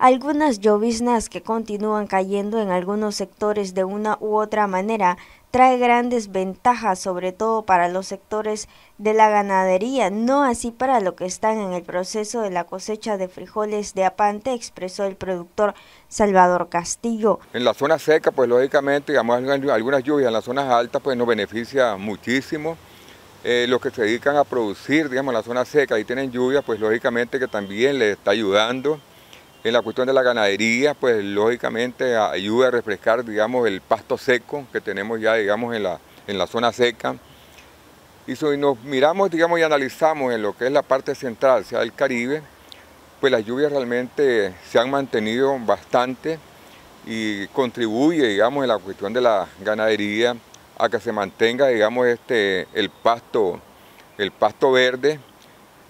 Algunas lloviznas que continúan cayendo en algunos sectores de una u otra manera trae grandes ventajas, sobre todo para los sectores de la ganadería, no así para lo que están en el proceso de la cosecha de frijoles de apante, expresó el productor Salvador Castillo. En la zona seca, pues lógicamente, digamos, algunas lluvias en las zonas altas, pues nos beneficia muchísimo. Eh, los que se dedican a producir, digamos, en la zona seca y tienen lluvia, pues lógicamente que también les está ayudando. En la cuestión de la ganadería, pues lógicamente ayuda a refrescar, digamos, el pasto seco que tenemos ya, digamos, en la, en la zona seca. Y si nos miramos, digamos, y analizamos en lo que es la parte central, sea el Caribe, pues las lluvias realmente se han mantenido bastante y contribuye, digamos, en la cuestión de la ganadería a que se mantenga, digamos, este, el pasto, el pasto verde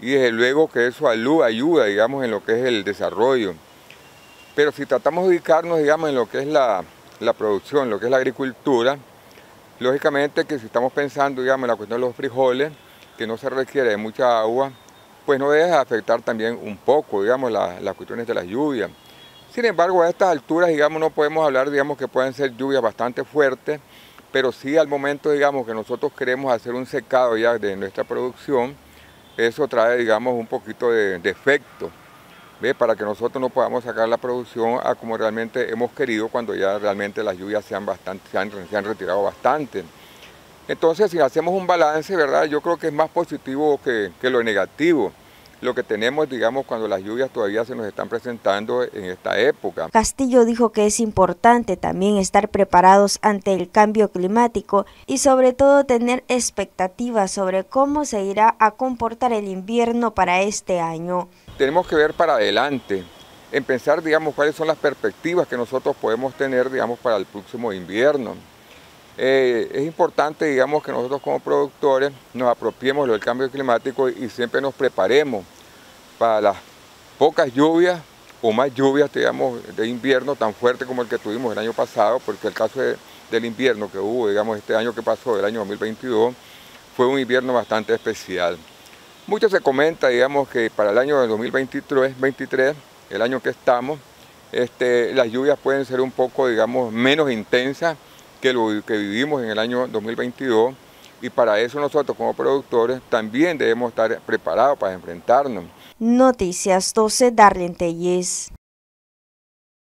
y desde luego que eso ayuda, digamos, en lo que es el desarrollo. Pero si tratamos de ubicarnos, digamos, en lo que es la, producción, lo que es la agricultura, lógicamente que si estamos pensando, digamos, en la cuestión de los frijoles, que no se requiere de mucha agua, pues no deja afectar también un poco, digamos, las cuestiones de las lluvias. Sin embargo, a estas alturas, digamos, no podemos hablar, digamos, que pueden ser lluvias bastante fuertes, pero sí al momento, digamos, que nosotros queremos hacer un secado ya de nuestra producción, eso trae, digamos, un poquito de, efecto, ¿ve? para que nosotros no podamos sacar la producción a como realmente hemos querido cuando ya realmente las lluvias se han, se han, retirado bastante. Entonces, si hacemos un balance, ¿verdad? Yo creo que es más positivo que, que lo negativo lo que tenemos, digamos, cuando las lluvias todavía se nos están presentando en esta época. Castillo dijo que es importante también estar preparados ante el cambio climático y sobre todo tener expectativas sobre cómo se irá a comportar el invierno para este año. Tenemos que ver para adelante, en pensar, digamos, cuáles son las perspectivas que nosotros podemos tener, digamos, para el próximo invierno. Eh, es importante, digamos, que nosotros como productores nos apropiemos del cambio climático y siempre nos preparemos para las pocas lluvias o más lluvias, digamos, de invierno tan fuerte como el que tuvimos el año pasado, porque el caso del invierno que hubo, digamos, este año que pasó, el año 2022, fue un invierno bastante especial. Mucho se comenta, digamos, que para el año 2023, 23, el año que estamos, este, las lluvias pueden ser un poco, digamos, menos intensas que lo que vivimos en el año 2022 y para eso nosotros como productores también debemos estar preparados para enfrentarnos. Noticias 12, Darlene Telles.